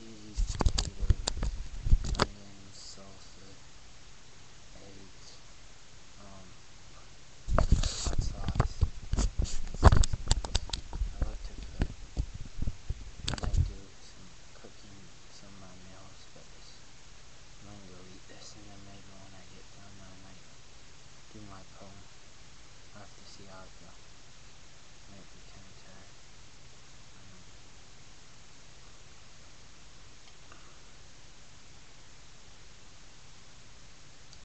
cheesy potato, salsa, eggs, um, hot sauce. I like to cook. I like doing cooking, some of my meals. But just going to eat this, and then maybe when I get done, I might do my poem. i have to see how it goes.